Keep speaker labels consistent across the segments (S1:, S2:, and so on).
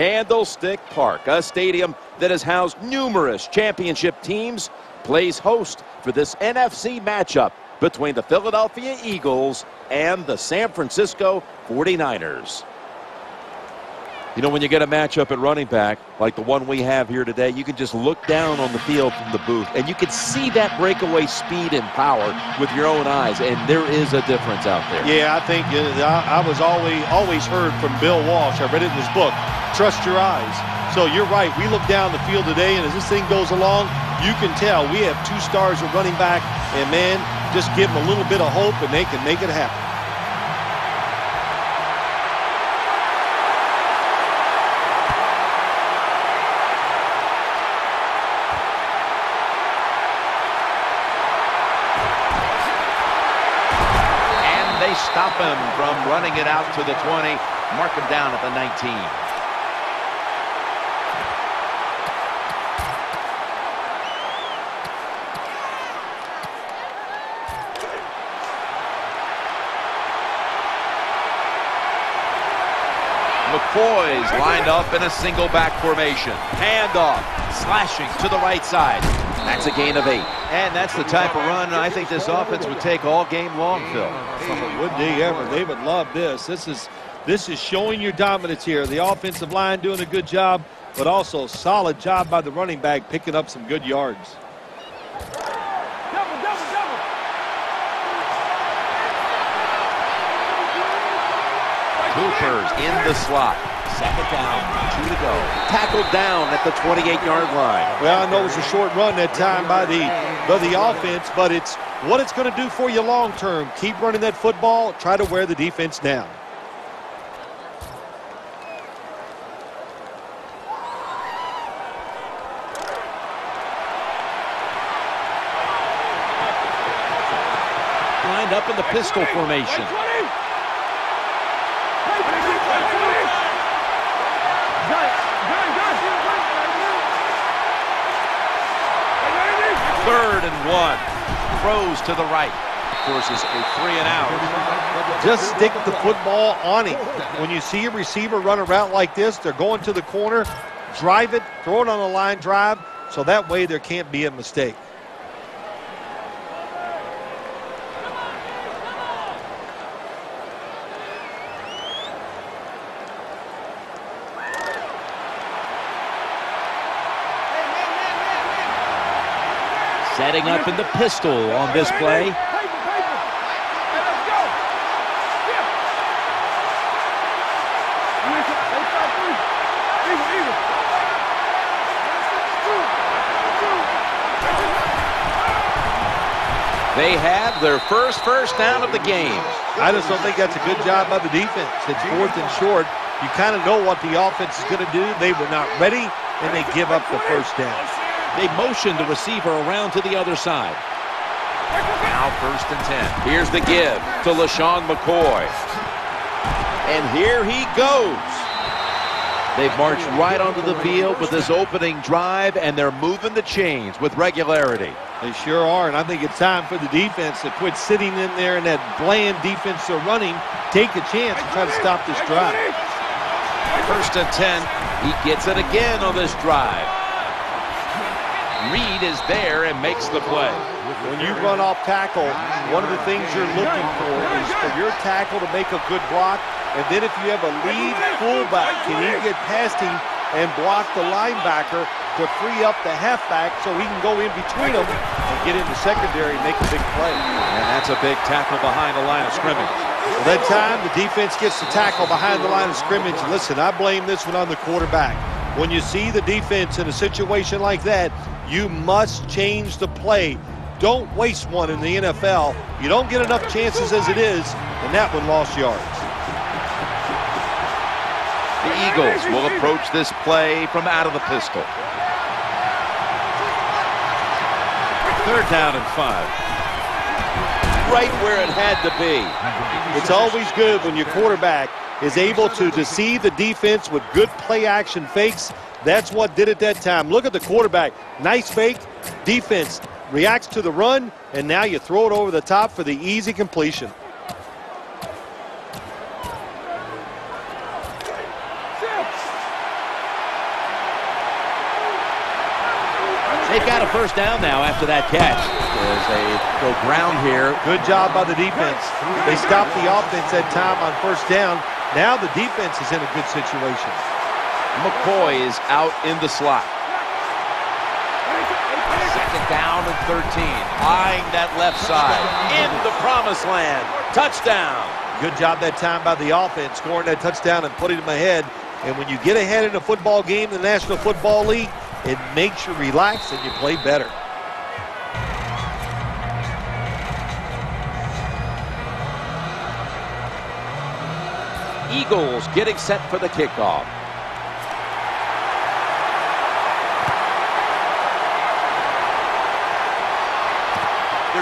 S1: Candlestick Park, a stadium that has housed numerous championship teams, plays host for this NFC matchup between the Philadelphia Eagles and the San Francisco 49ers. You know, when you get a matchup at running back, like the one we have here today, you can just look down on the field from the booth, and you can see that breakaway speed and power with your own eyes, and there is a difference out there.
S2: Yeah, I think uh, I, was always always heard from Bill Walsh. I read it in his book, Trust Your Eyes. So you're right. We look down the field today, and as this thing goes along, you can tell we have two stars of running back, and man, just give them a little bit of hope, and they can make it happen.
S1: Stop him from running it out to the 20. Mark him down at the 19. McCoy's lined up in a single back formation. Handoff, slashing to the right side. That's a gain of eight.
S3: And that's the type of run I think this offense would take all game long, Phil.
S2: would they ever? They would love this. This is this is showing your dominance here. The offensive line doing a good job, but also solid job by the running back picking up some good yards.
S1: Cooper's in the slot. Second down, two to go. Tackled down at the 28-yard line.
S2: Well, I know it was a short run that time by the, by the offense, but it's what it's going to do for you long term. Keep running that football. Try to wear the defense down.
S1: Lined up in the pistol formation. Third and one. Throws to the right. Forces a three and out.
S2: Just stick the football on him. When you see a receiver run a route like this, they're going to the corner, drive it, throw it on a line drive, so that way there can't be a mistake.
S1: Setting up in the pistol on this play. They have their first first down of the game.
S2: I just don't think that's a good job by the defense. It's fourth and short. You kind of know what the offense is going to do. They were not ready, and they give up the first down.
S1: They motion the receiver around to the other side. Now first and 10. Here's the give to LeSean McCoy. And here he goes. They've marched right onto the field with this opening drive, and they're moving the chains with regularity.
S2: They sure are, and I think it's time for the defense to quit sitting in there in that bland defense they're running, take a chance and try to stop this drive.
S1: First and 10. He gets it again on this drive. Reed is there and makes the play.
S2: When you run off tackle, one of the things you're looking for is for your tackle to make a good block. And then if you have a lead fullback, can he get past him and block the linebacker to free up the halfback so he can go in between them and get into secondary and make a big play.
S1: And that's a big tackle behind the line of scrimmage.
S2: Well, that time the defense gets the tackle behind the line of scrimmage. Listen, I blame this one on the quarterback. When you see the defense in a situation like that, you must change the play. Don't waste one in the NFL. You don't get enough chances as it is, and that one lost yards.
S1: The Eagles will approach this play from out of the pistol. Third down and five. Right where it had to be.
S2: It's always good when your quarterback is able to deceive the defense with good play action fakes. That's what did it that time. Look at the quarterback. Nice fake. Defense reacts to the run, and now you throw it over the top for the easy completion.
S1: They've got a first down now after that catch.
S3: As they go ground here.
S2: Good job by the defense. They stopped the offense that time on first down. Now the defense is in a good situation.
S1: McCoy is out in the slot. Second down and 13. Eyeing that left side. In the promised land. Touchdown.
S2: Good job that time by the offense, scoring that touchdown and putting them ahead. And when you get ahead in a football game the National Football League, it makes you relax and you play better.
S1: Eagles getting set for the kickoff.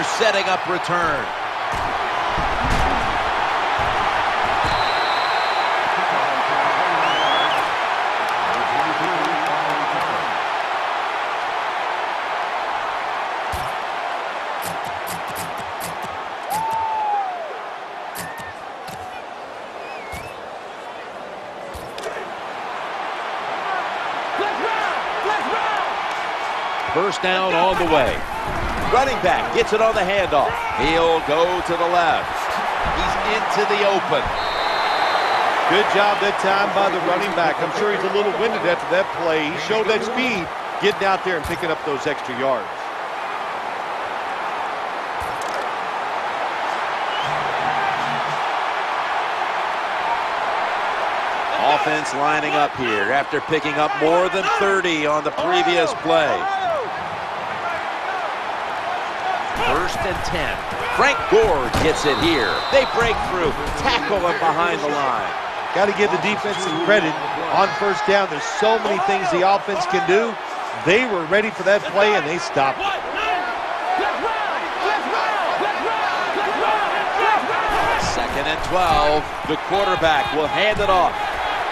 S1: Setting up return. First down on the way. Running back gets it on the handoff. He'll go to the left. He's into the open.
S2: Good job that time by the running back. I'm sure he's a little winded after that play. He showed that speed getting out there and picking up those extra yards.
S1: Offense lining up here after picking up more than 30 on the previous play. First and 10. Frank Gore gets it here. They break through, tackle him behind the line.
S2: Got to give the defense some credit on first down. There's so many things the offense can do. They were ready for that play, and they stopped it.
S1: Second and 12. The quarterback will hand it off.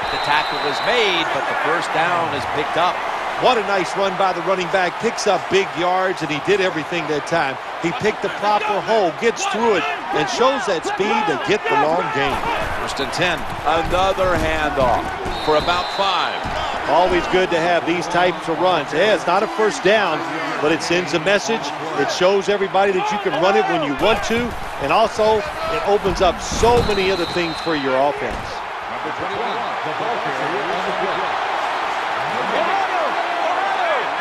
S1: The tackle was made, but the first down is picked up.
S2: What a nice run by the running back. Picks up big yards, and he did everything that time. He picked the proper hole, gets through it, and shows that speed to get the long gain.
S1: First and 10. Another handoff for about five.
S2: Always good to have these types of runs. Yeah, it's not a first down, but it sends a message. It shows everybody that you can run it when you want to, and also it opens up so many other things for your offense.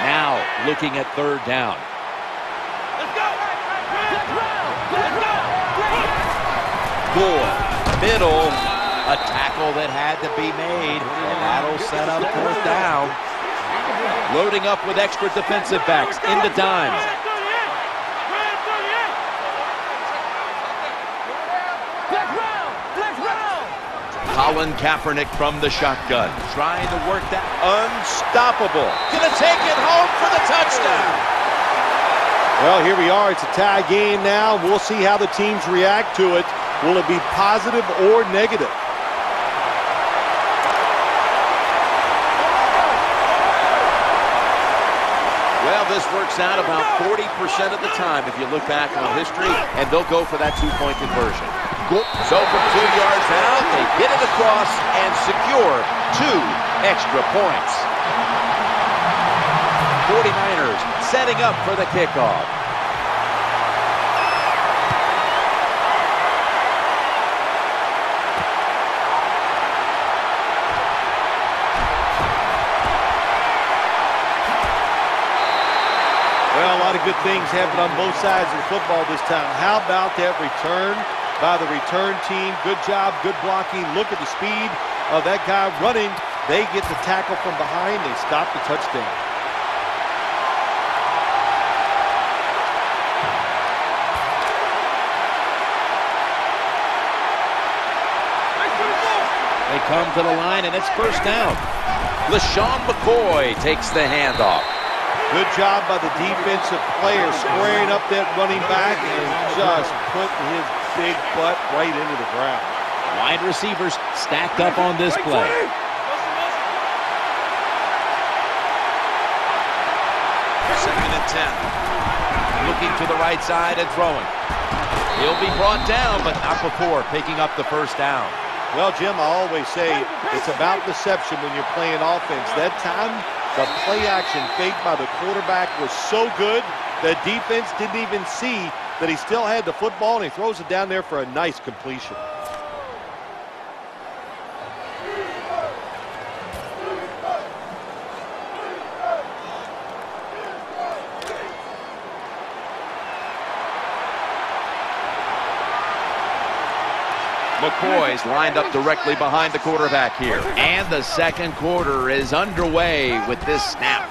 S1: Now looking at third down. Gore, middle, a tackle that had to be made, and that'll set up fourth down. Loading up with extra defensive backs into dime. Colin Kaepernick from the shotgun, trying to work that unstoppable. Gonna take it home for the touchdown.
S2: Well, here we are. It's a tie game now. We'll see how the teams react to it. Will it be positive or negative?
S1: Well, this works out about 40% of the time if you look back on history, and they'll go for that two-point conversion. So from two yards out, they get it across and secure two extra points. 49ers setting up for the kickoff.
S2: Good things happen on both sides of football this time. How about that return by the return team? Good job, good blocking. Look at the speed of that guy running. They get the tackle from behind. They stop the touchdown.
S1: They come to the line, and it's first down. LeSean McCoy takes the handoff.
S2: Good job by the defensive player squaring up that running back and just putting his big butt right into the ground.
S1: Wide receivers stacked up on this play. Second and 10. Looking to the right side and throwing. He'll be brought down, but not before picking up the first down.
S2: Well, Jim, I always say it's about deception when you're playing offense. That time, The play action fake by the quarterback was so good the defense didn't even see that he still had the football, and he throws it down there for a nice completion.
S3: McCoy's lined up directly behind the quarterback here. And the second quarter is underway with this snap.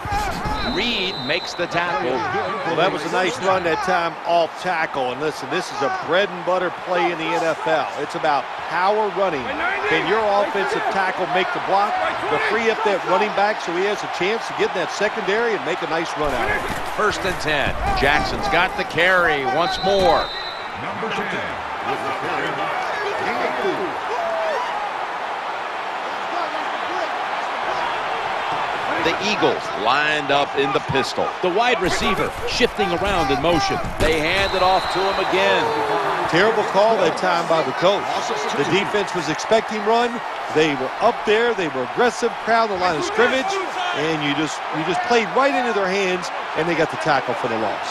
S3: Reed makes the tackle.
S2: Well, that was a nice run that time off tackle. And listen, this is a bread and butter play in the NFL. It's about power running. Can your offensive tackle make the block to free up that running back so he has a chance to get in that secondary and make a nice run out of it?
S3: First and 10. Jackson's got the carry once more.
S4: Number 10 with the carry.
S3: The Eagles lined up in the pistol.
S1: The wide receiver shifting around in motion. They hand it off to him again.
S2: Terrible call that time by the coach. The defense was expecting run. They were up there. They were aggressive, crowd the line of scrimmage, and you just you just played right into their hands, and they got the tackle for the loss.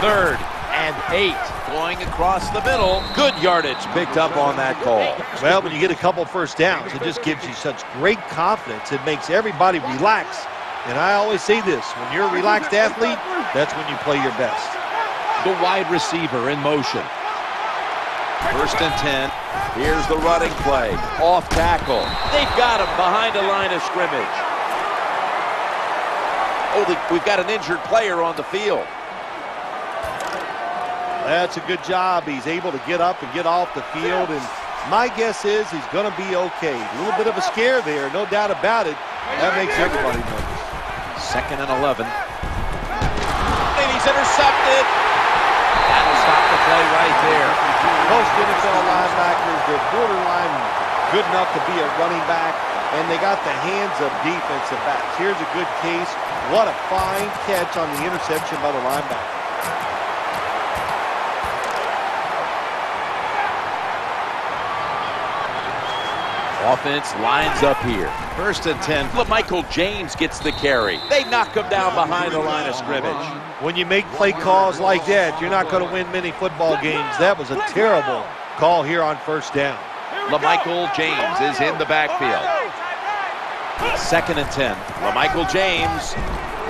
S1: Third and eight going across the middle. Good yardage picked up on that call.
S2: Well, when you get a couple first downs, it just gives you such great confidence. It makes everybody relax. And I always say this, when you're a relaxed athlete, that's when you play your best.
S1: The wide receiver in motion. First and 10. Here's the running play. Off tackle. They've got him behind the line of scrimmage. Oh, we've got an injured player on the field.
S2: That's a good job. He's able to get up and get off the field, and my guess is he's going to be okay. A little bit of a scare there, no doubt about it. That makes everybody nervous.
S1: Second and 11. And he's intercepted. That'll stop the play right there.
S2: Most NFL linebackers, they're borderline good enough to be a running back, and they got the hands of defensive backs. Here's a good case. What a fine catch on the interception by the linebacker.
S1: Offense lines up here. First and 10. Michael James gets the carry. They knock him down behind the line of scrimmage.
S2: When you make play calls like that, you're not going to win many football games. That was a terrible call here on first down.
S3: LaMichael James is in the backfield.
S1: Second and 10. LaMichael James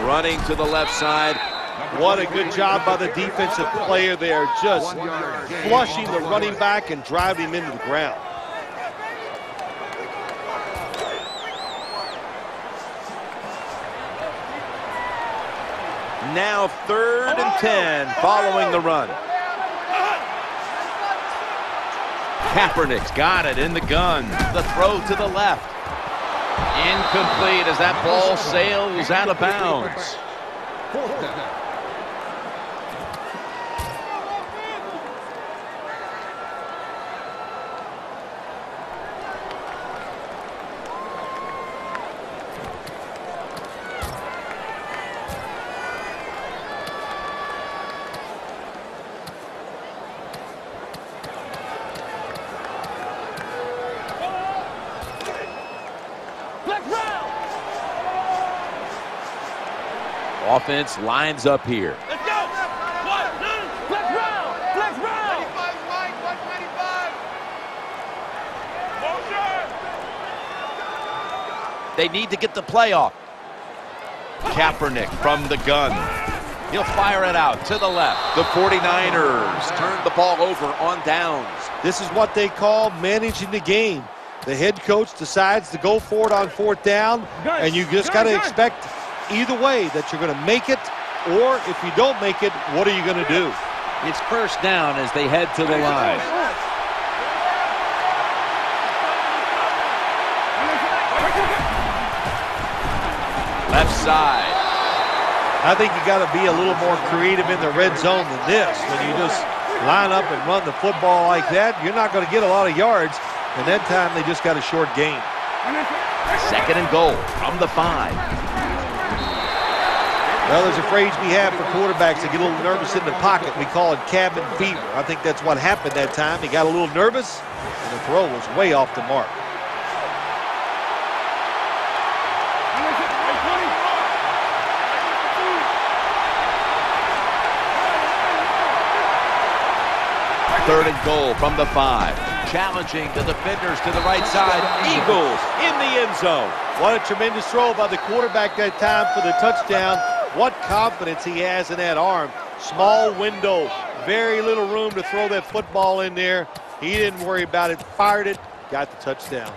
S1: running to the left side.
S2: What a good job by the defensive player there, just flushing the running back and driving him into the ground.
S1: Now third and 10 following the run. Kaepernick's got it in the gun. The throw to the left. Incomplete as that ball sails out of bounds. Offense lines up here.
S5: Let's go. One, two, flex round. Flex round.
S1: They need to get the play off. Kaepernick from the gun. He'll fire it out to the left. The 49ers turn the ball over on downs.
S2: This is what they call managing the game. The head coach decides to go for it on fourth down, and you just got to expect either way that you're going to make it, or if you don't make it, what are you going to do?
S1: It's first down as they head to the line. Left side.
S2: I think you got to be a little more creative in the red zone than this. When you just line up and run the football like that, you're not going to get a lot of yards. And that time they just got a short gain.
S1: Second and goal from the five.
S2: Well, there's a phrase we have for quarterbacks that get a little nervous in the pocket. We call it cabin fever. I think that's what happened that time. He got a little nervous, and the throw was way off the mark.
S3: Third and goal from the five. Challenging the defenders to the right side. Eagles in the end zone.
S2: What a tremendous throw by the quarterback that time for the touchdown. What confidence he has in that arm. Small window, very little room to throw that football in there. He didn't worry about it, fired it, got the touchdown.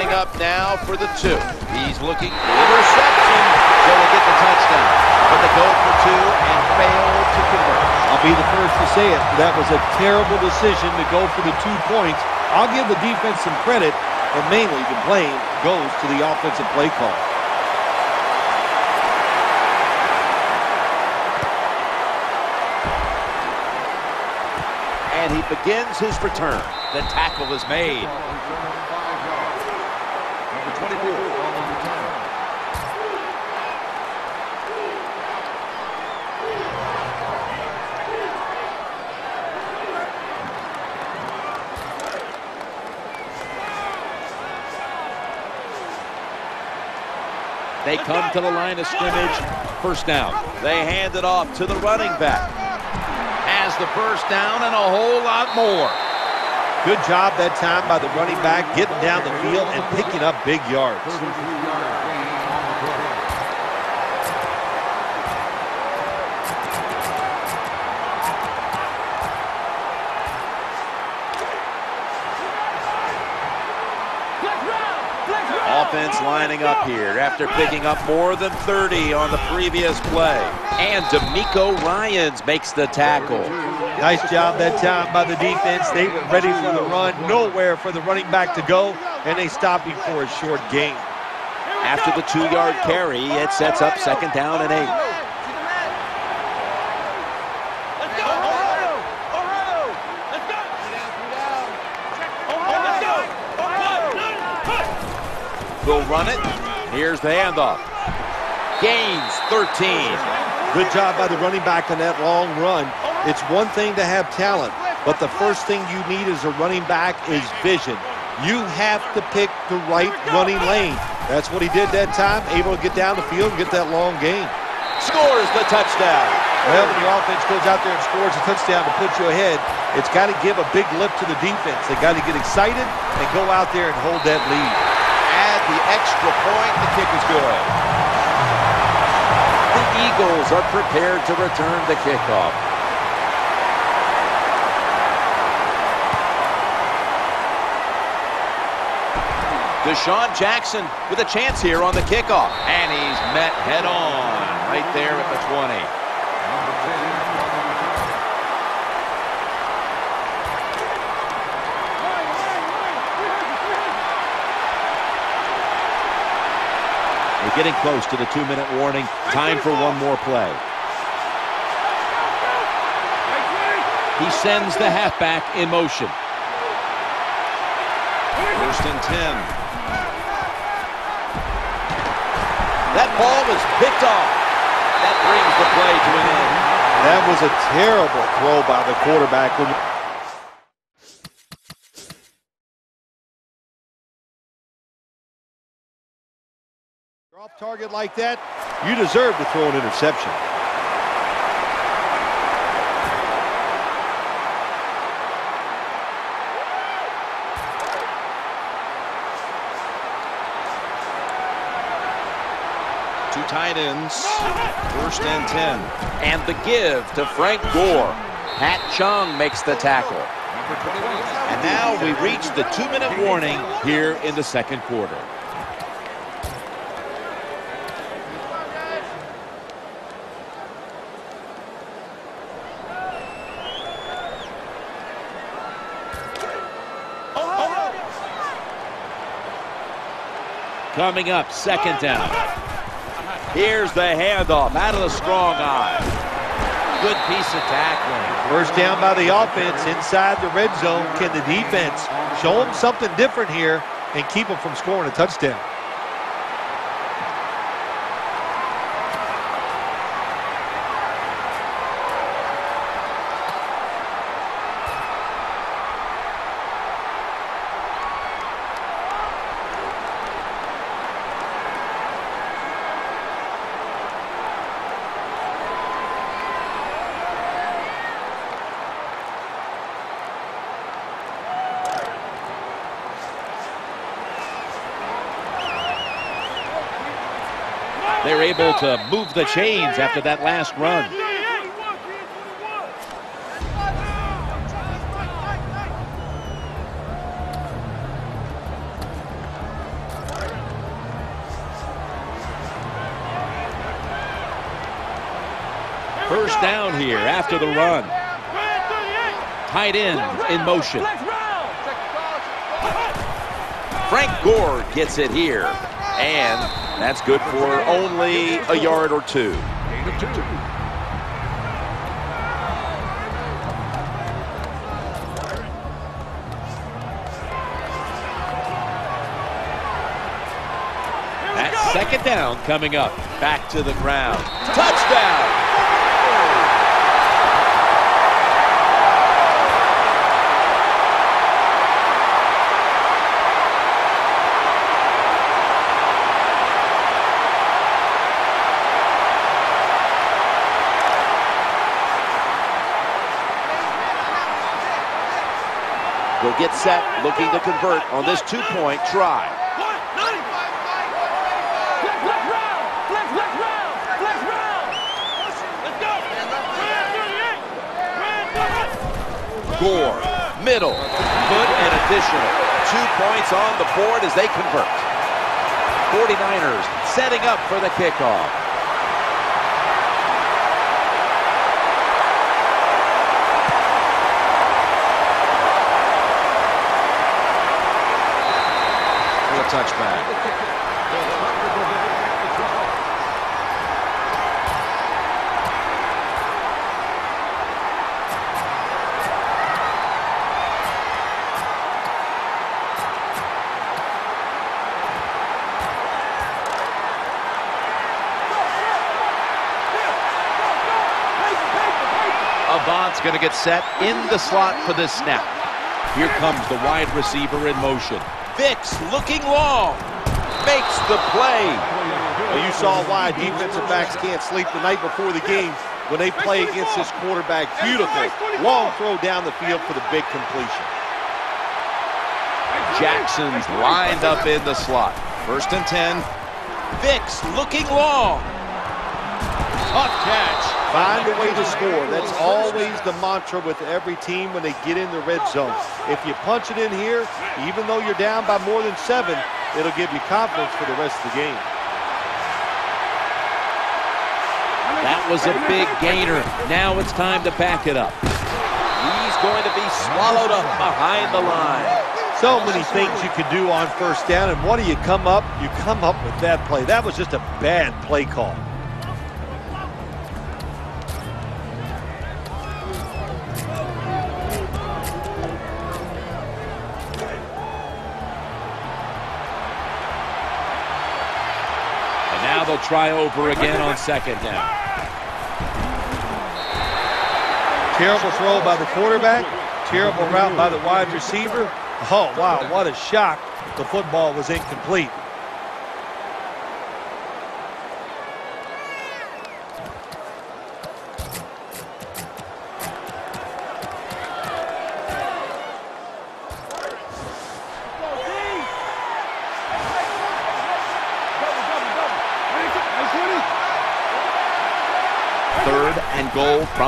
S3: Lining up now for the two. He's looking interception. So will get the touchdown. But they go for two and fail to convert.
S2: I'll be the first to say it. That was a terrible decision to go for the two points. I'll give the defense some credit, but mainly the blame goes to the offensive play call.
S1: And he begins his return.
S3: The tackle is made.
S4: Number 24 on the return.
S1: They come to the line of scrimmage. First down. They hand it off to the running back.
S3: Has the first down and a whole lot more.
S2: Good job that time by the running back, getting down the field and picking up big yards.
S1: Offense lining up here after picking up more than 30 on the previous play. And DeMeco Ryans makes the tackle.
S2: Nice job that time by the defense. They were ready for the run, nowhere for the running back to go, and they stopped him for a short gain.
S1: After the two-yard carry, it sets up second down and eight.
S5: Let's go. Ohio. Ohio. Let's go. Ohio. Let's go. Ohio.
S1: They'll run it. Here's the handoff. Gains 13.
S2: Good job by the running back on that long run. It's one thing to have talent, but the first thing you need as a running back is vision. You have to pick the right running lane. That's what he did that time, able to get down the field and get that long gain.
S1: Scores the touchdown.
S2: Well, when the offense goes out there and scores a touchdown to put you ahead, it's got to give a big lift to the defense. They got to get excited and go out there and hold that lead.
S3: Add the extra point. The kick is good.
S1: The Eagles are prepared to return the kickoff. DeSean Jackson with a chance here on the kickoff.
S3: And he's met head on right there at the 20.
S4: Number 10 on the return.
S1: We're getting close to the two-minute warning. Time for one more play. He sends the halfback in motion. First and 10. That ball was picked off. That brings the play to an end.
S2: That was a terrible throw by the quarterback. When you're off target like that, you deserve to throw an interception.
S1: Two tight ends. First and 10. And the give to Frank Gore. Pat Chung makes the tackle. And now we reach the two-minute warning here in the second quarter. Coming up, second down. Here's the handoff out of the strong I. Good piece of tackling.
S2: First down by the offense inside the red zone. Can the defense show them something different here and keep them from scoring a touchdown?
S1: able to move the chains after that last run. First down here after the run. Tight end in motion.
S3: Frank Gore gets it here. And that's good for only a yard or two.
S4: Gain of two.
S1: That second down coming up. Back to the ground. Touchdown! Will get set, looking to convert on this two-point try. Gore, middle, good and additional. Two points on the board as they convert. 49ers setting up for the kickoff. Touchback. Avant's going to get set in the slot for this snap. Here comes the wide receiver in motion. Vick's looking long. Makes the play.
S2: Well, you saw why defensive backs can't sleep the night before the game when they play against this quarterback. Beautiful. Long throw down the field for the big completion.
S3: Jackson's lined up in the slot. First and 10. Vick's looking long. Tough catch.
S2: Find a way to score. That's always the mantra with every team when they get in the red zone. If you punch it in here, even though you're down by more than seven, it'll give you confidence for the rest of the game.
S1: That was a big gainer. Now it's time to back it up.
S3: He's going to be swallowed up behind the line.
S2: So many things you can do on first down, and what do you come up? You come up with that play. That was just a bad play call.
S1: They'll try over again on second down.
S2: Terrible throw by the quarterback. Terrible route by the wide receiver. Oh, wow, what a shock. The football was incomplete.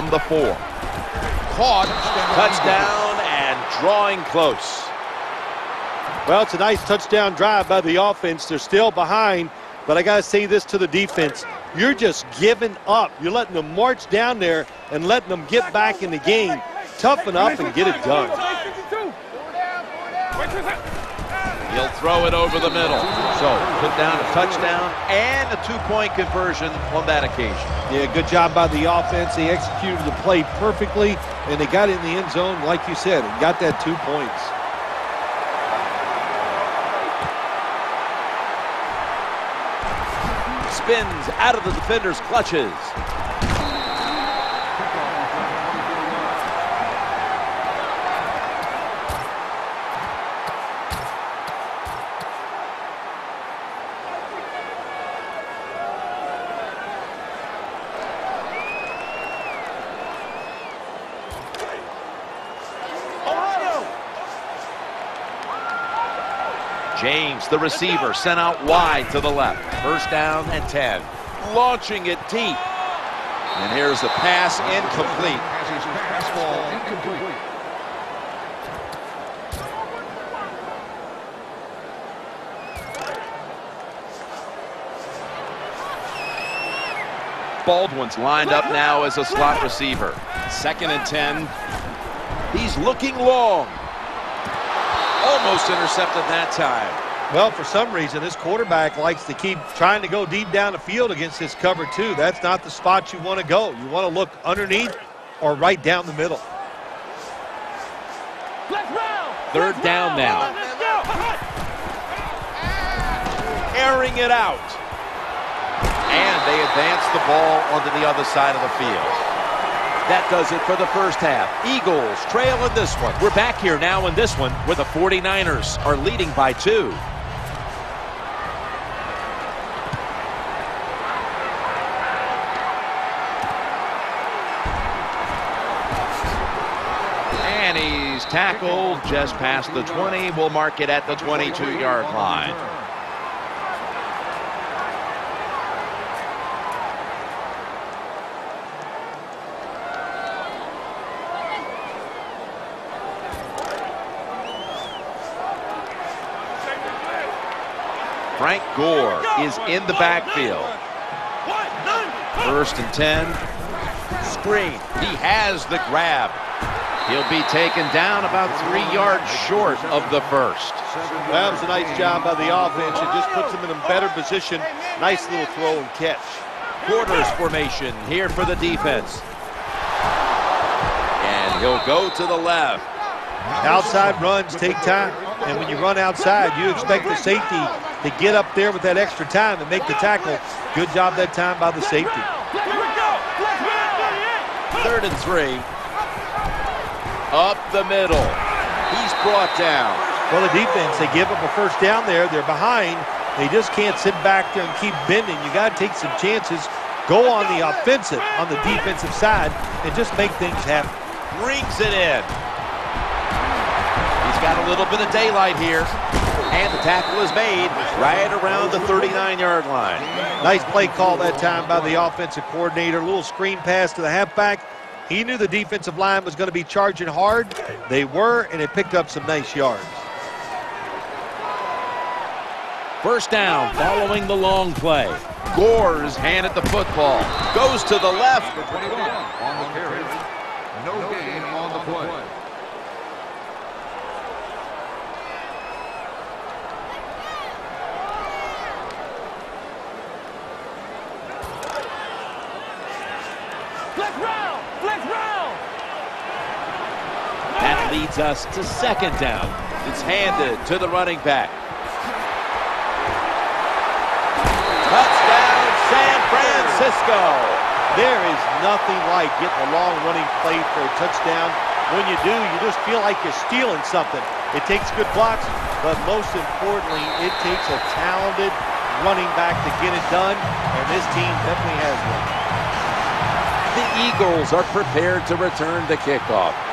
S3: From the four. Caught. Touchdown and drawing close.
S2: Well, it's a nice touchdown drive by the offense. They're still behind, but I got to say this to the defense. You're just giving up. You're letting them march down there and letting them get back in the game. Toughen up and get it done.
S3: He'll throw it over the middle. So put down a touchdown and a two-point conversion on that occasion.
S2: Yeah, good job by the offense. They executed the play perfectly, and they got in the end zone, like you said, and got that two points.
S1: Spins out of the defender's clutches.
S3: The receiver, sent out wide to the left. First down and 10.
S1: launching it deep. And here's the pass incomplete.
S3: Baldwin's lined up now as a slot receiver.
S1: Second and 10. He's looking long. Almost intercepted that time.
S2: Well, for some reason, this quarterback likes to keep trying to go deep down the field against this cover two. That's not the spot you want to go. You want to look underneath or right down the middle.
S1: Third down now. Airing it out. And they advance the ball onto the other side of the field. That does it for the first half. Eagles trail in this one. We're back here now in this one where the 49ers are leading by two.
S3: He's tackled just past the 20. We'll mark it at the 22-yard line. Frank Gore is in the backfield. First and 10.
S1: Screen.
S3: He has the grab. He'll be taken down about three yards short of the first.
S2: Well, that was a nice job by the offense. It just puts them in a better position. Nice little throw and catch.
S1: Quarters formation here for the defense. And he'll go to the left.
S2: Outside runs take time. And when you run outside, you expect the safety to get up there with that extra time and make the tackle. Good job that time by the safety.
S5: Here we go. Flex round.
S1: Third and three. Up the middle. He's brought down.
S2: Well, the defense, they give up a first down there. They're behind. They just can't sit back there and keep bending. You got to take some chances. Go on the offensive, on the defensive side, and just make things happen.
S1: Brings it in. He's got a little bit of daylight here. And the tackle is made right around the 39-yard line.
S2: Nice play call that time by the offensive coordinator. A little screen pass to the halfback. He knew the defensive line was going to be charging hard. They were, and it picked up some nice yards.
S1: First down following the long play.
S3: Gore's handed the football.
S1: Goes to the left.
S4: The 21 on the carry. No gain on the play.
S5: Flex round. Flex round.
S1: That leads us to second down. It's handed to the running back. Touchdown, San Francisco.
S2: There is nothing like getting a long running play for a touchdown. When you do, you just feel like you're stealing something. It takes good blocks, but most importantly, it takes a talented running back to get it done, and this team definitely has one.
S1: The Eagles are prepared to return the kickoff.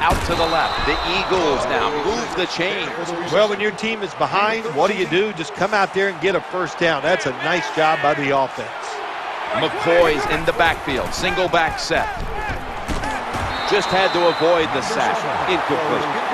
S3: Out to the left. The Eagles now move the chains.
S2: Well, when your team is behind, what do you do? Just come out there and get a first down. That's a nice job by the offense.
S3: McCoy's in the backfield. Single back set.
S1: Just had to avoid the sack. Incomplete.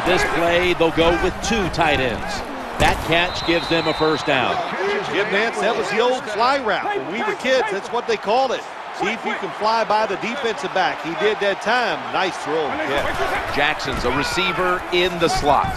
S1: With this play, they'll go with two tight ends. That catch gives them a first down.
S2: Jim Nantz, that was the old fly route. When we were kids, that's what they called it. See if you can fly by the defensive back. He did that time. Nice throw catch.
S3: Jackson's a receiver in the slot.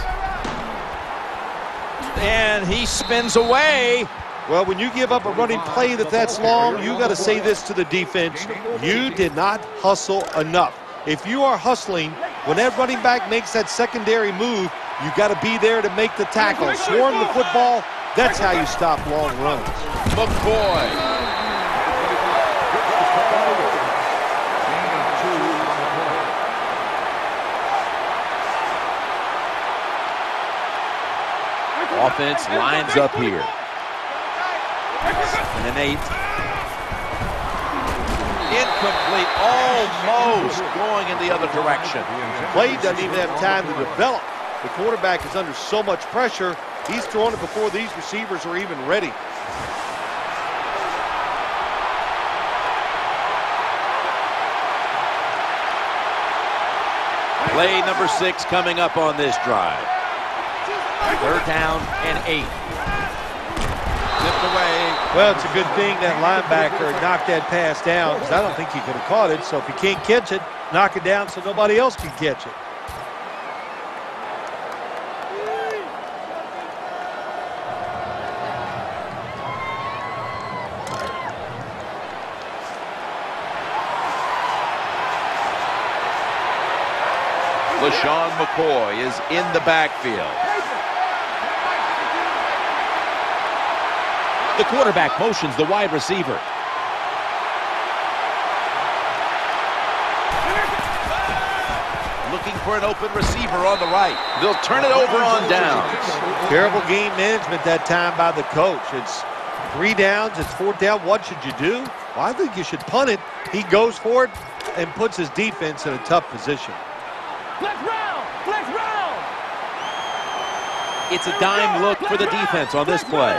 S1: And he spins away.
S2: Well, when you give up a running play that that's long, you got to say this to the defense. You did not hustle enough. If you are hustling, when that running back makes that secondary move, you got to be there to make the tackle. Swarm the football, that's how you stop long runs.
S3: McCoy.
S1: Offense lines up here. And an eight. Incomplete, almost going in the other direction.
S2: Play doesn't even have time to develop. The quarterback is under so much pressure, he's throwing it before these receivers are even ready.
S1: Play number six coming up on this drive. Third down and eight. Tipped away.
S2: Well, it's a good thing that linebacker knocked that pass down because I don't think he could have caught it. So if he can't catch it, knock it down so nobody else can catch it.
S3: LeSean McCoy is in the backfield.
S1: The quarterback motions the wide receiver. Looking for an open receiver on the right. They'll turn it over on downs.
S2: Terrible game management that time by the coach. It's three downs, it's fourth down. What should you do? Well, I think you should punt it. He goes for it and puts his defense in a tough position.
S5: Flex round! Flex round!
S1: It's a dime look for the defense on this play.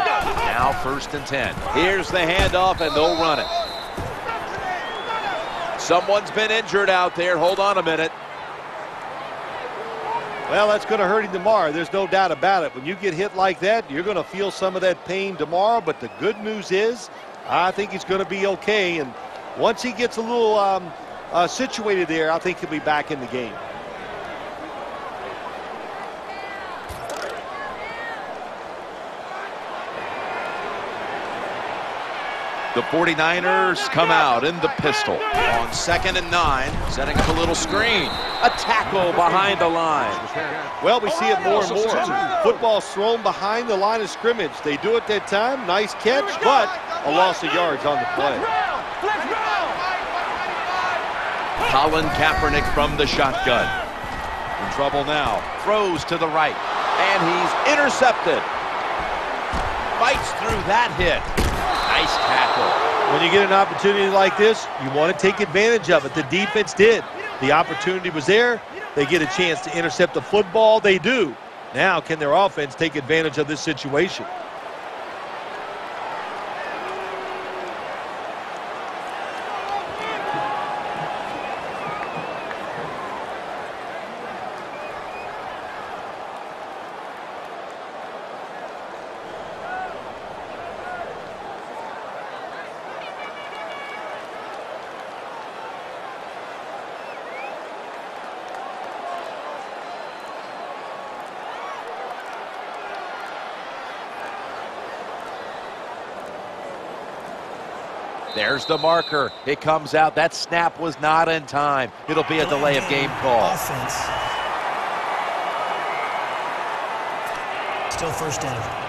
S1: Now first and 10. Here's the handoff, and they'll run it. Someone's been injured out there. Hold on a minute.
S2: Well, that's going to hurt him tomorrow. There's no doubt about it. When you get hit like that, you're going to feel some of that pain tomorrow. But the good news is, I think he's going to be okay. And once he gets a little um, uh, situated there, I think he'll be back in the game.
S3: The 49ers come out in the pistol on second and nine, setting up a little screen.
S1: A tackle behind the line.
S2: Well, we see it more and more. Football's thrown behind the line of scrimmage. They do it that time. Nice catch, but a loss of yards on the play.
S3: Colin Kaepernick from the shotgun. In trouble now.
S1: Throws to the right. And he's intercepted. Fights through that hit. Nice tackle.
S2: When you get an opportunity like this, you want to take advantage of it. The defense did. The opportunity was there. They get a chance to intercept the football. They do. Now, can their offense take advantage of this situation?
S1: There's the marker. It comes out. That snap was not in time. It'll be a delay of game call.
S6: Offense. Still first down.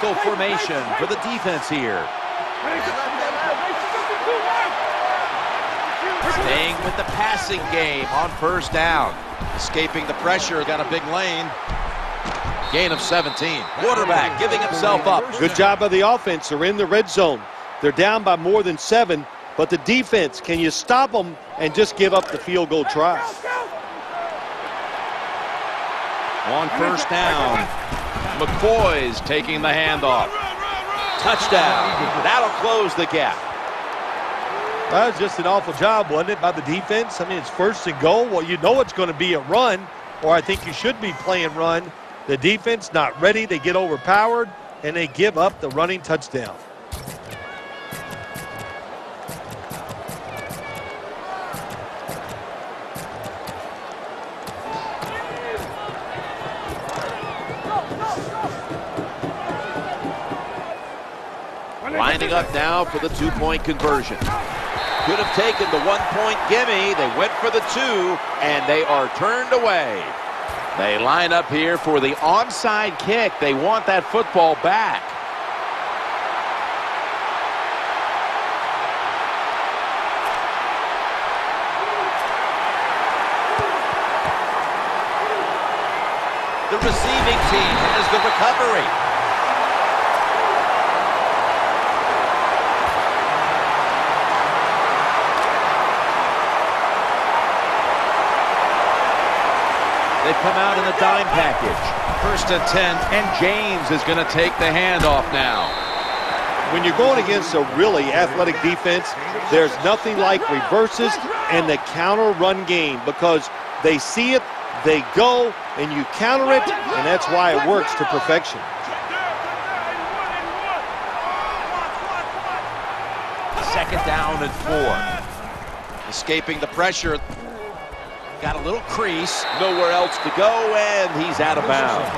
S1: Formation for the defense here. Staying with the passing game on first down. Escaping the pressure, got a big lane. Gain of 17. Quarterback giving himself up.
S2: Good job by the offense. They're in the red zone. They're down by more than seven, but the defense, can you stop them and just give up the field goal try?
S3: On first down, McCoy's taking the handoff.
S1: touchdown. That'll close the gap.
S2: That was just an awful job, wasn't it, by the defense? I mean, it's first and goal. Well, you know it's going to be a run, or I think you should be playing run. The defense not ready. They get overpowered, and they give up the running touchdown.
S1: Lining up now for the two-point conversion. Could have taken the one-point gimme. They went for the two, and they are turned away. They line up here for the onside kick. They want that football back. The receiving team has the recovery. Come out in the dime package. First and 10, and James is going to take the handoff now.
S2: When you're going against a really athletic defense, there's nothing like reverses and the counter run game because they see it, they go, and you counter it, and that's why it works to perfection.
S1: Second down and four. Escaping the pressure. Got a little crease, nowhere else to go, and he's out of bounds.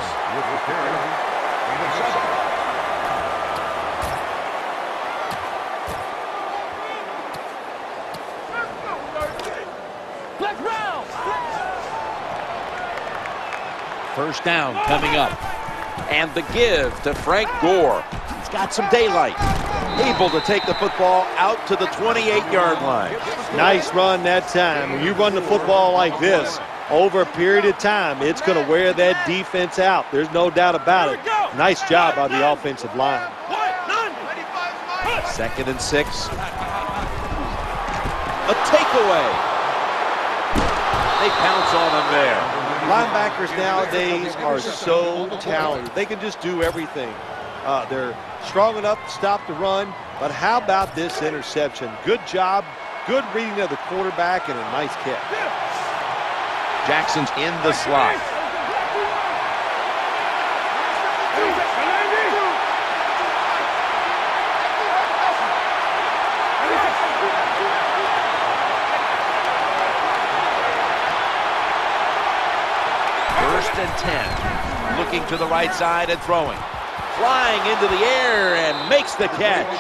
S1: First down coming up. And the give to Frank Gore. He's got some daylight. Able to take the football out to the 28-yard line.
S2: Nice run that time. When you run the football like this, over a period of time, it's going to wear that defense out. There's no doubt about it. Nice job by the offensive line.
S1: Second and six. A takeaway. They pounce on them there.
S2: Linebackers nowadays are so talented. They can just do everything. Uh, they're strong enough to stop the run, but how about this interception? Good job, good reading of the quarterback, and a nice catch.
S1: Jackson's in the slot. First and 10. Looking to the right side and throwing. Flying into the air and makes the catch.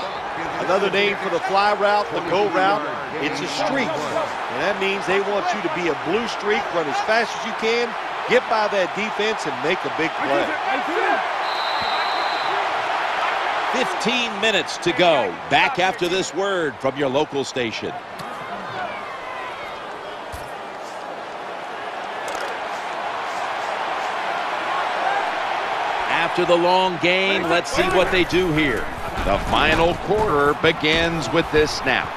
S2: Another name for the fly route, the go route, it's a streak. And that means they want you to be a blue streak, run as fast as you can, get by that defense, and make a big play.
S1: 15 minutes to go. Back after this word from your local station. After the long game, let's see what they do here. The final quarter begins with this snap.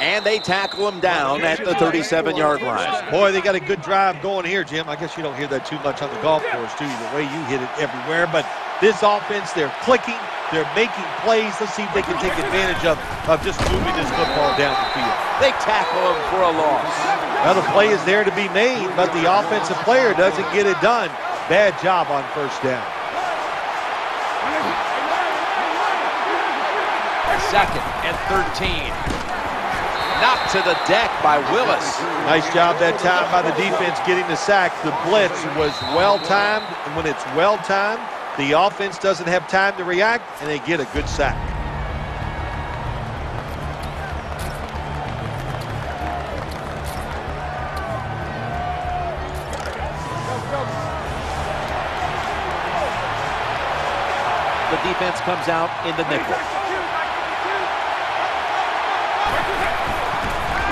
S1: And they tackle him down at the 37-yard line.
S2: Boy, they got a good drive going here, Jim. I guess you don't hear that too much on the golf course, do you? The way you hit it everywhere. But this offense, they're clicking. They're making plays. Let's see if they can take advantage of, of just moving this football down the field.
S1: They tackle him for a loss.
S2: Well, the play is there to be made, but the offensive player doesn't get it done. Bad job on first down.
S3: Second and 13. Knocked to the deck by Willis.
S2: Nice job that time by the defense getting the sack. The blitz was well-timed, and when it's well-timed, the offense doesn't have time to react, and they get a good sack.
S1: The defense comes out in the nickel.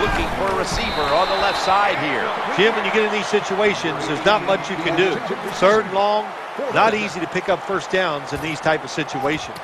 S1: Looking for a receiver on the left side here.
S2: Jim, when you get in these situations, there's not much you can do. Third and long, not easy to pick up first downs in these type of situations.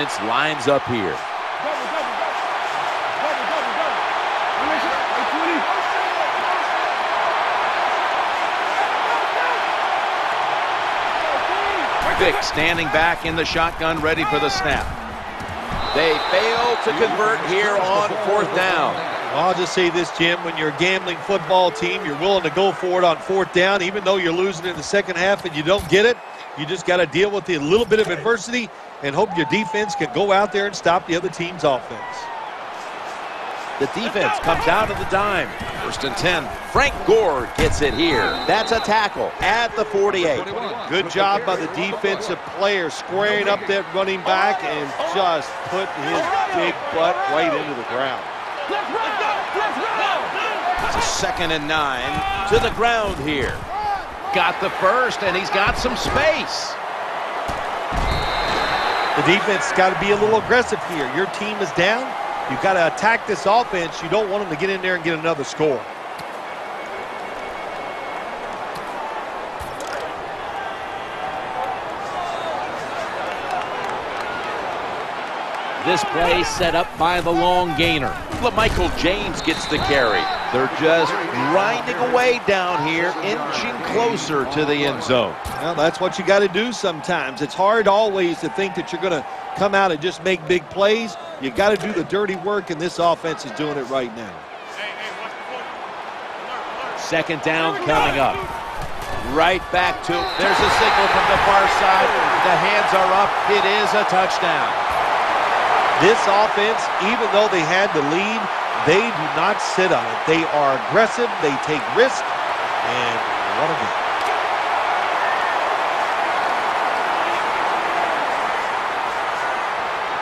S1: Offense lines up here.
S3: Vick standing back in the shotgun, ready for the snap.
S1: They fail to convert here on fourth down.
S2: I'll just say this, Jim. When you're a gambling football team, you're willing to go for it on fourth down, even though you're losing in the second half and you don't get it. You just got to deal with a little bit of adversity and hope your defense can go out there and stop the other team's offense.
S1: The defense comes out of the dime. First and 10. Frank Gore gets it here. That's a tackle at the 48.
S2: Good job by the defensive player squaring up that running back and just put his big butt right into the ground.
S1: It's a second and nine to the ground here.
S3: Got the first, and he's got some space.
S2: The defense has got to be a little aggressive here. Your team is down. You've got to attack this offense. You don't want them to get in there and get another score.
S1: This play set up by the long gainer. Michael James gets the carry. They're just grinding away down here, inching closer to the end zone.
S2: Well, that's what you got to do sometimes. It's hard always to think that you're going to come out and just make big plays. You got to do the dirty work, and this offense is doing it right now.
S1: Second down coming up. Right back to, there's a signal from the far side. The hands are up. It is a touchdown.
S2: This offense, even though they had the lead, they do not sit on it. They are aggressive, they take risks, and what a game.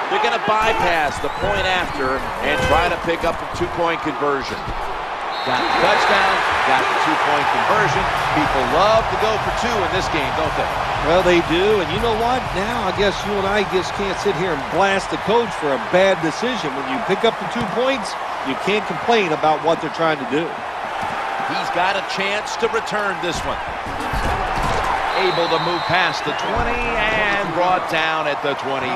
S1: They're going to bypass the point after and try to pick up a two-point conversion. Got the touchdown, got the two-point conversion. People love to go for two in this game, don't they?
S2: Well, they do, and you know what? Now I guess you and I just can't sit here and blast the coach for a bad decision. When you pick up the two points, you can't complain about what they're trying to do.
S1: He's got a chance to return this one.
S3: Able to move past the 20 and brought down at the 23.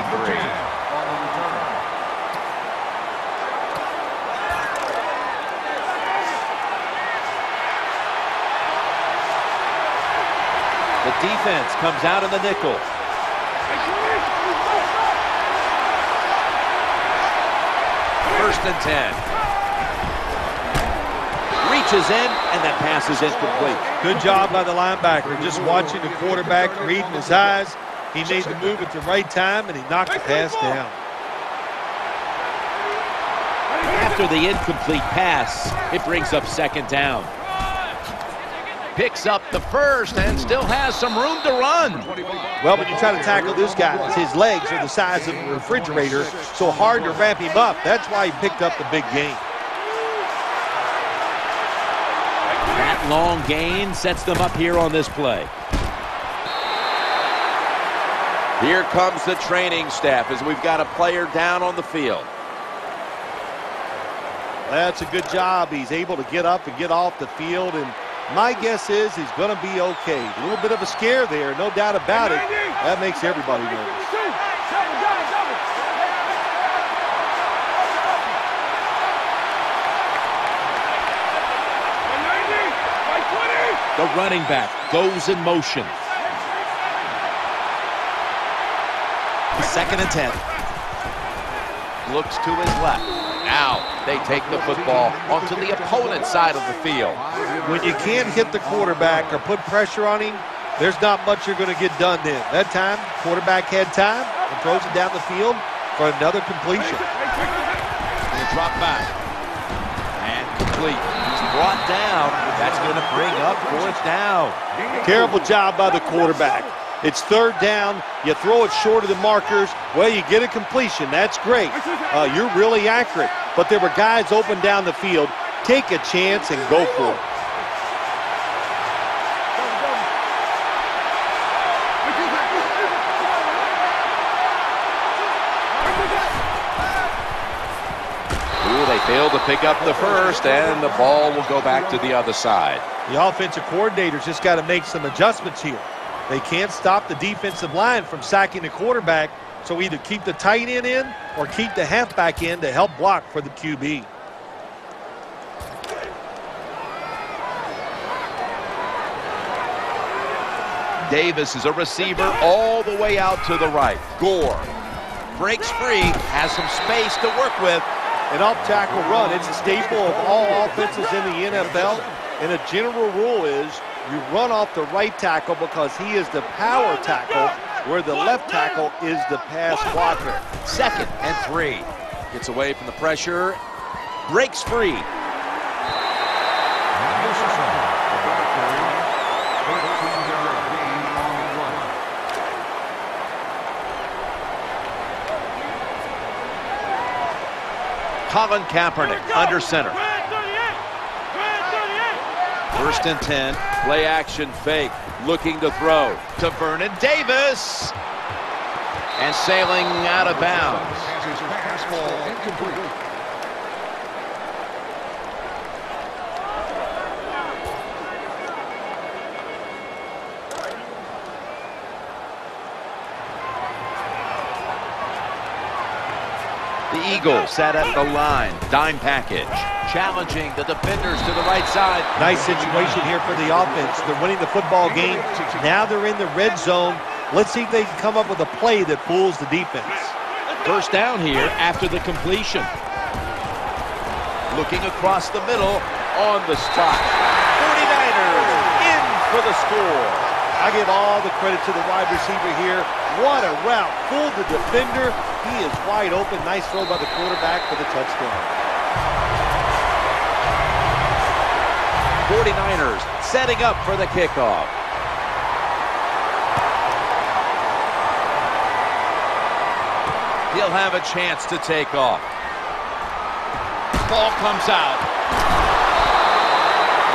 S1: The defense comes out in the nickel. First and 10. Reaches in, and that pass is incomplete.
S2: Good job by the linebacker. Just watching the quarterback, reading his eyes. He made the move at the right time, and he knocked the pass down.
S1: After the incomplete pass, it brings up second down
S3: picks up the first and still has some room to run.
S2: Well, when you try to tackle this guy, his legs are the size of a refrigerator, so hard to wrap him up. That's why he picked up the big gain.
S1: That long gain sets them up here on this play. Here comes the training staff as we've got a player down on the field.
S2: That's a good job. He's able to get up and get off the field and my guess is he's going to be okay. A little bit of a scare there, no doubt about it. That makes everybody nervous.
S1: The running back goes in motion. Second and 10. Looks to his left. Now they take the football onto the opponent's side of the field.
S2: When you can't hit the quarterback or put pressure on him, there's not much you're going to get done then. That time, quarterback had time and throws it down the field for another completion.
S1: Gonna drop back. And complete. Brought down. That's going to bring up fourth down.
S2: Terrible job by the quarterback. It's third down. You throw it short of the markers. Well, you get a completion. That's great. Uh, you're really accurate. But there were guys open down the field. Take a chance and go for it.
S1: Failed to pick up the first, and the ball will go back to the other side.
S2: The offensive coordinator's just got to make some adjustments here. They can't stop the defensive line from sacking the quarterback. So either keep the tight end in or keep the halfback in to help block for the QB.
S3: Davis is a receiver all the way out to the right. Gore breaks free, has some space to work with.
S2: An off-tackle run, it's a staple of all offenses in the NFL. And a general rule is you run off the right tackle because he is the power tackle, where the left tackle is the pass blocker.
S3: Second and three.
S1: Gets away from the pressure, breaks free.
S3: Colin Kaepernick under center.
S1: First and 10. Play action fake. Looking to throw.
S3: To Vernon Davis. And sailing out of bounds. The Eagles sat at the line. Dime package. Challenging the defenders to the right side.
S2: Nice situation here for the offense. They're winning the football game. Now they're in the red zone. Let's see if they can come up with a play that fools the defense.
S1: First down here after the completion.
S3: Looking across the middle on the spot.
S1: 49ers in for the score.
S2: I give all the credit to the wide receiver here. What a route. Fooled the defender. He is wide open. Nice throw by the quarterback for the touchdown.
S1: 49ers setting up for the kickoff. He'll have a chance to take off. Ball comes out.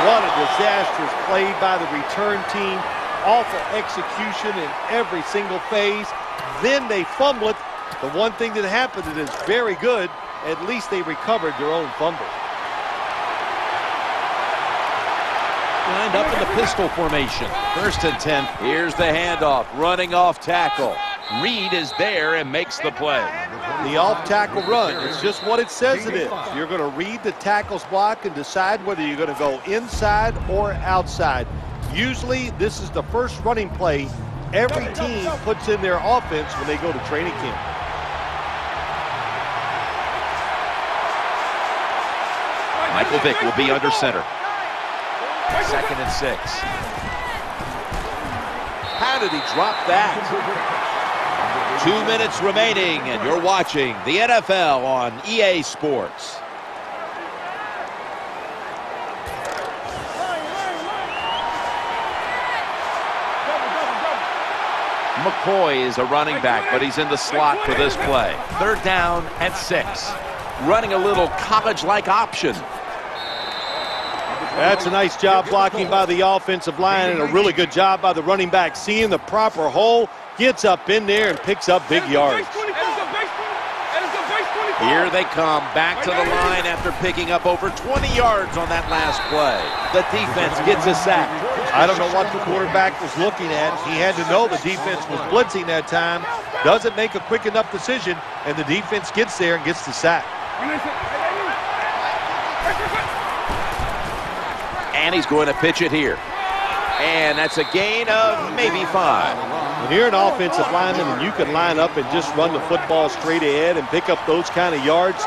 S2: What a disastrous play by the return team. Awful execution in every single phase. Then they fumble it. The one thing that happened that is very good, at least they recovered their own fumble.
S1: Lined up in the pistol formation. First and 10. Here's the handoff. Running off tackle.
S3: Reed is there and makes the play.
S2: The off-tackle run, it's just what it says it is. You're going to read the tackle's block and decide whether you're going to go inside or outside. Usually, this is the first running play every team puts in their offense when they go to training camp.
S3: Michael Vick will be under center.
S1: Second and six. How did he drop that? Two minutes remaining, and you're watching the NFL on EA Sports. McCoy is a running back, but he's in the slot for this play. Third down and six. Running a little college-like option.
S2: That's a nice job blocking by the offensive line and a really good job by the running back. Seeing the proper hole, gets up in there and picks up big yards.
S1: Here they come back to the line after picking up over 20 yards on that last play. The defense gets a sack.
S2: I don't know what the quarterback was looking at. He had to know the defense was blitzing that time. Doesn't make a quick enough decision, and the defense gets there and gets the sack.
S1: And he's going to pitch it here. And that's a gain of maybe five.
S2: When you're an offensive lineman and you can line up and just run the football straight ahead and pick up those kind of yards,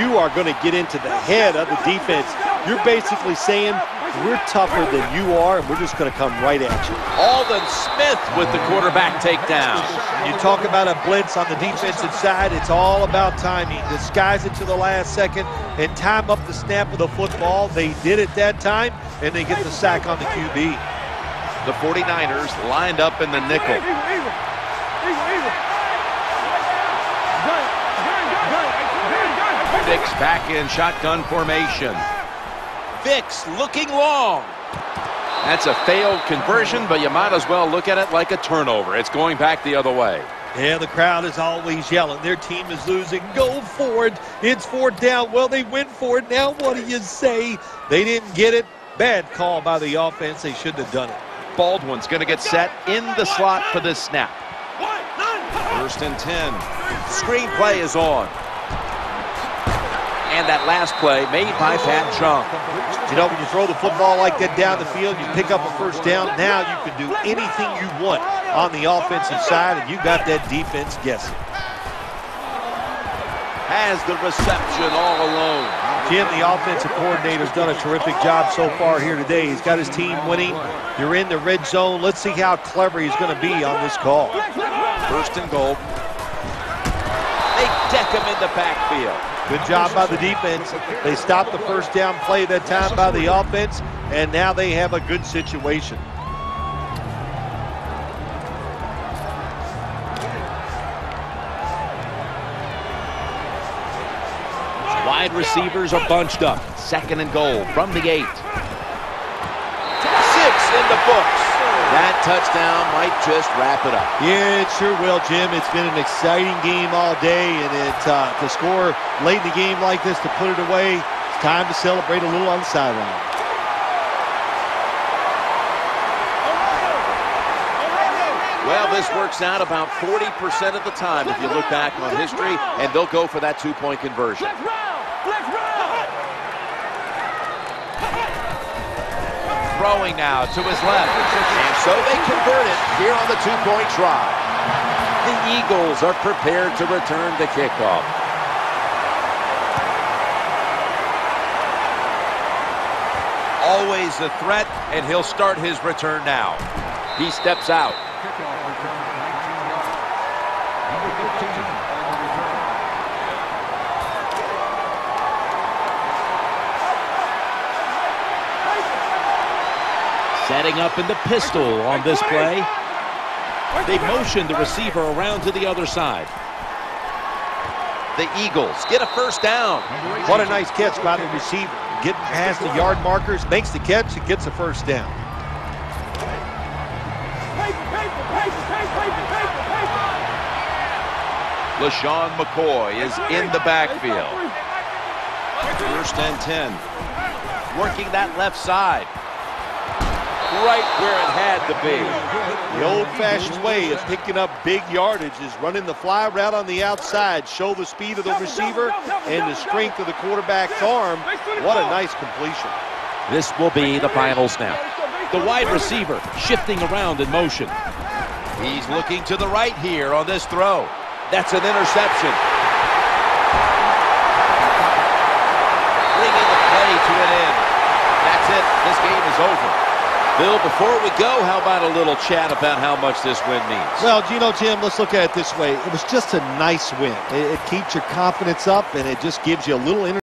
S2: you are going to get into the head of the defense. You're basically saying, we're tougher than you are, and we're just going to come right at you.
S1: Aldon Smith with the quarterback takedown.
S2: You talk about a blitz on the defensive side, it's all about timing. Disguise it to the last second and time up the snap of the football. They did it that time, and they get the sack on the QB.
S3: The 49ers lined up in the nickel. Vicks back in shotgun formation.
S1: Vicks looking long.
S3: That's a failed conversion, but you might as well look at it like a turnover. It's going back the other way.
S2: Yeah, the crowd is always yelling. Their team is losing. Go for it. It's fourth down. Well, they went for it. Now what do you say? They didn't get it. Bad call by the offense. They shouldn't have done it.
S3: Baldwin's going to get set in the slot for this snap.
S1: First and 10. Screenplay is on. And that last play made by Pat Chung.
S2: You know, when you throw the football like that down the field, you pick up a first down. Now you can do anything you want on the offensive side, and you got that defense guessing.
S1: Has the reception all alone.
S2: Jim, the offensive coordinator, has done a terrific job so far here today. He's got his team winning. You're in the red zone. Let's see how clever he's going to be on this call.
S1: First and goal. They deck him in the backfield.
S2: Good job by the defense. They stopped the first down play that time by the offense, and now they have a good situation.
S1: Wide receivers are bunched up. Second and goal from the eight. Six in the books. That touchdown might just wrap it up.
S2: Yeah, it sure will, Jim. It's been an exciting game all day, and it uh, to score late in the game like this, to put it away, it's time to celebrate a little on the sideline.
S1: Well, this works out about 40% of the time if you look back on history, and they'll go for that two-point conversion. Throwing now to his left. And so they convert it here on the two-point try. The Eagles are prepared to return the kickoff. Always a threat, and he'll start his return now. He steps out. Setting up in the pistol on this play. They motion the receiver around to the other side. The Eagles get a first down.
S2: What a nice catch by the receiver. Getting past the yard markers, makes the catch, and gets a first down.
S3: LeSean McCoy is in the backfield.
S1: First and 10. Working that left side. Right where it had to be.
S2: The old-fashioned way of picking up big yardage is running the fly route on the outside, show the speed of the receiver and the strength of the quarterback's arm. What a nice completion.
S1: This will be the final snap. The wide receiver shifting around in motion. He's looking to the right here on this throw. That's an interception. Bringing the play to an end. That's it. This game is over. Bill, before we go, how about a little chat about how much this win means?
S2: Well, Gino, Jim, let's look at it this way. It was just a nice win. It, it keeps your confidence up, and it just gives you a little